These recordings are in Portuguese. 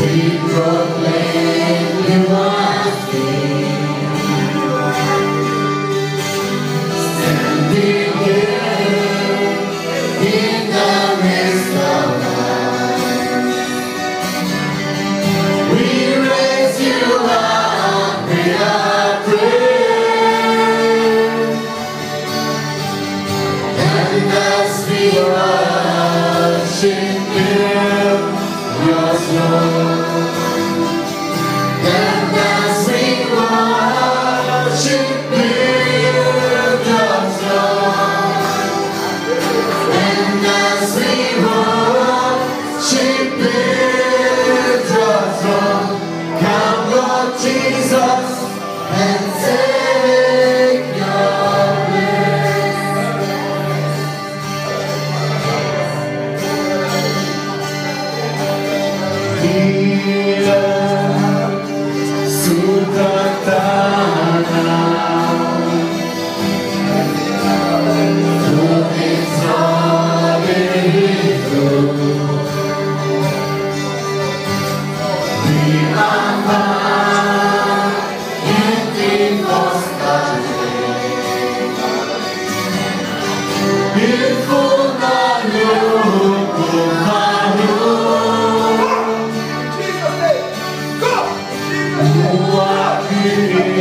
We proclaim you are. Amém. Ah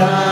God.